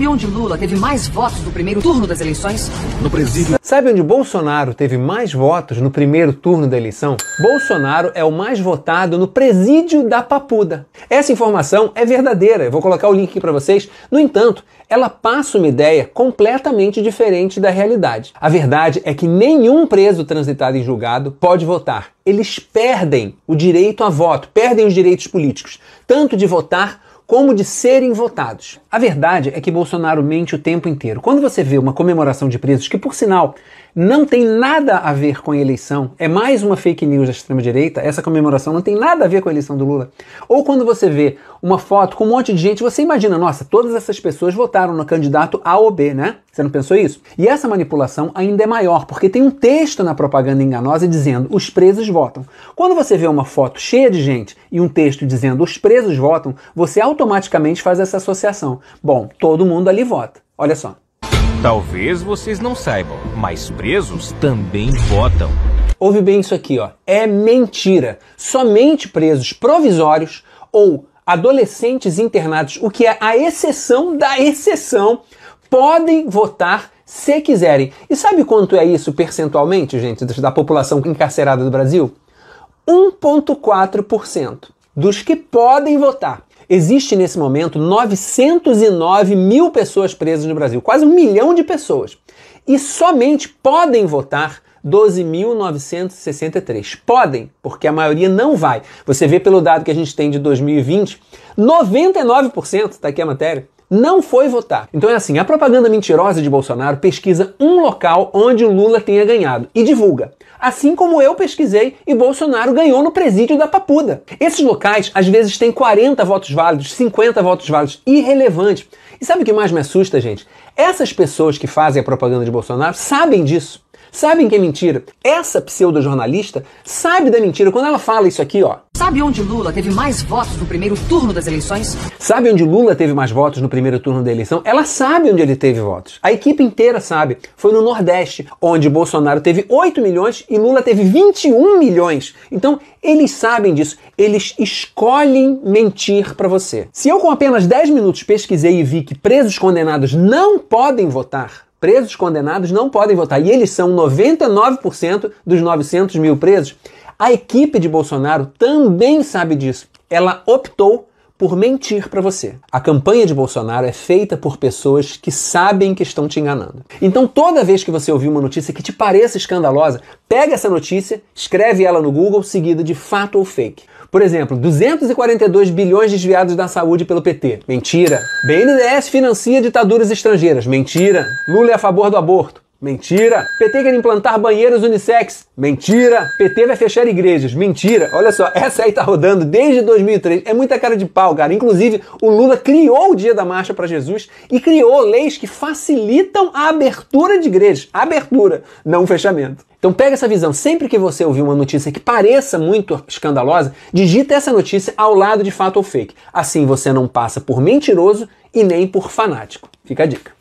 E onde Lula teve mais votos no primeiro turno das eleições? No presídio. Sabe onde Bolsonaro teve mais votos no primeiro turno da eleição? Bolsonaro é o mais votado no presídio da Papuda. Essa informação é verdadeira, eu vou colocar o link aqui para vocês. No entanto, ela passa uma ideia completamente diferente da realidade. A verdade é que nenhum preso transitado em julgado pode votar. Eles perdem o direito a voto, perdem os direitos políticos, tanto de votar como de serem votados. A verdade é que Bolsonaro mente o tempo inteiro. Quando você vê uma comemoração de presos, que por sinal não tem nada a ver com a eleição, é mais uma fake news da extrema-direita, essa comemoração não tem nada a ver com a eleição do Lula. Ou quando você vê uma foto com um monte de gente, você imagina, nossa, todas essas pessoas votaram no candidato A ou B, né? Você não pensou isso? E essa manipulação ainda é maior, porque tem um texto na propaganda enganosa dizendo os presos votam. Quando você vê uma foto cheia de gente e um texto dizendo os presos votam, você automaticamente faz essa associação. Bom, todo mundo ali vota. Olha só. Talvez vocês não saibam, mas presos também votam. Ouve bem isso aqui, ó. É mentira. Somente presos provisórios ou adolescentes internados, o que é a exceção da exceção, podem votar se quiserem. E sabe quanto é isso percentualmente, gente, da população encarcerada do Brasil? 1,4% dos que podem votar. Existe nesse momento 909 mil pessoas presas no Brasil, quase um milhão de pessoas. E somente podem votar 12.963. Podem, porque a maioria não vai. Você vê pelo dado que a gente tem de 2020, 99%, está aqui a matéria, não foi votar. Então é assim, a propaganda mentirosa de Bolsonaro pesquisa um local onde o Lula tenha ganhado e divulga. Assim como eu pesquisei e Bolsonaro ganhou no presídio da Papuda. Esses locais às vezes têm 40 votos válidos, 50 votos válidos, irrelevante. E sabe o que mais me assusta, gente? Essas pessoas que fazem a propaganda de Bolsonaro sabem disso. Sabem que é mentira? Essa pseudo-jornalista sabe da mentira quando ela fala isso aqui, ó. Sabe onde Lula teve mais votos no primeiro turno das eleições? Sabe onde Lula teve mais votos no primeiro turno da eleição? Ela sabe onde ele teve votos. A equipe inteira sabe. Foi no Nordeste, onde Bolsonaro teve 8 milhões e Lula teve 21 milhões. Então, eles sabem disso. Eles escolhem mentir para você. Se eu com apenas 10 minutos pesquisei e vi que presos condenados não podem votar, presos condenados não podem votar, e eles são 99% dos 900 mil presos, a equipe de Bolsonaro também sabe disso. Ela optou por mentir para você. A campanha de Bolsonaro é feita por pessoas que sabem que estão te enganando. Então, toda vez que você ouvir uma notícia que te pareça escandalosa, pega essa notícia, escreve ela no Google, seguida de fato ou fake. Por exemplo, 242 bilhões desviados da saúde pelo PT. Mentira. BNDES financia ditaduras estrangeiras. Mentira. Lula é a favor do aborto. Mentira! PT quer implantar banheiros unissex. Mentira! PT vai fechar igrejas. Mentira! Olha só, essa aí tá rodando desde 2003. É muita cara de pau, cara. Inclusive, o Lula criou o Dia da Marcha para Jesus e criou leis que facilitam a abertura de igrejas. Abertura, não fechamento. Então pega essa visão. Sempre que você ouvir uma notícia que pareça muito escandalosa, digita essa notícia ao lado de fato ou fake. Assim você não passa por mentiroso e nem por fanático. Fica a dica.